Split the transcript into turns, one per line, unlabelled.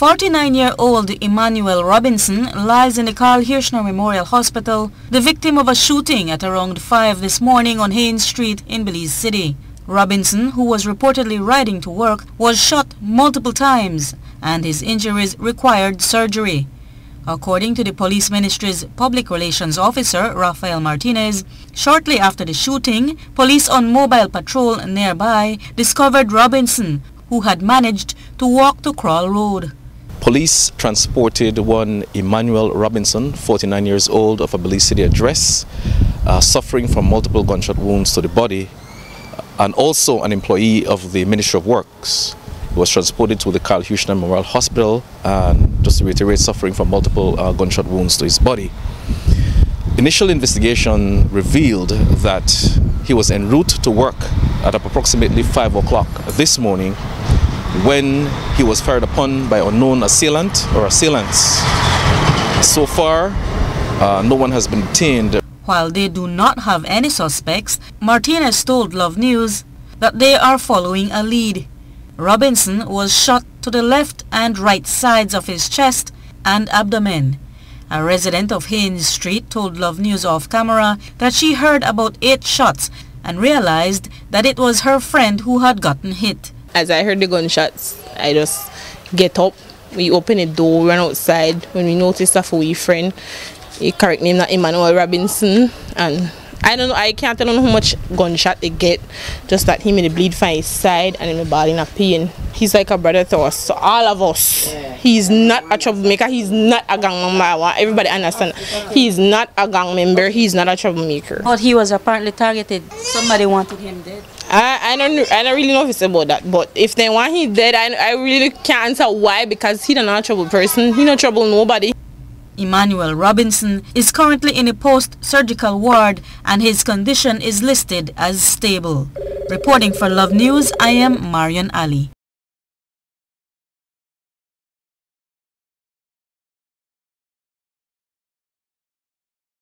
49-year-old Emmanuel Robinson lies in the Karl Heusner Memorial Hospital, the victim of a shooting at around 5 this morning on Haynes Street in Belize City. Robinson, who was reportedly riding to work, was shot multiple times and his injuries required surgery. According to the police ministry's public relations officer, Rafael Martinez, shortly after the shooting, police on mobile patrol nearby discovered Robinson, who had managed to walk to Kraal Road.
Police transported one Emmanuel Robinson, 49 years old, of a Belize City address, uh, suffering from multiple gunshot wounds to the body, and also an employee of the Ministry of Works. He was transported to the Karl Heusner Memorial Hospital and, just to reiterate, suffering from multiple uh, gunshot wounds to his body. Initial investigation revealed that he was en route to work at approximately 5 o'clock this morning when he was fired upon by unknown assailant or assailants. So far, uh, no one has been detained.
While they do not have any suspects, Martinez told Love News that they are following a lead. Robinson was shot to the left and right sides of his chest and abdomen. A resident of Haynes Street told Love News off camera that she heard about eight shots and realized that it was her friend who had gotten hit.
As I heard the gunshots, I just get up. We open the door, run outside. When we noticed that for friend, he correct name that Emmanuel Robinson, and I don't know, I can't I don't know how much gunshot they get. Just that him he made bleed from his side and him body in a pain. He's like a brother to us, so all of us. He's not a troublemaker. He's not a gang member. Everybody understand. He's not a gang member. He's not a troublemaker.
But he was apparently targeted. Somebody wanted him dead.
I, I don't I don't really know if it's about that, but if they want him dead, I, I really can't answer why because he not a trouble person. He no trouble nobody.
Emmanuel Robinson is currently in a post-surgical ward and his condition is listed as stable. Reporting for Love News, I am Marion Ali.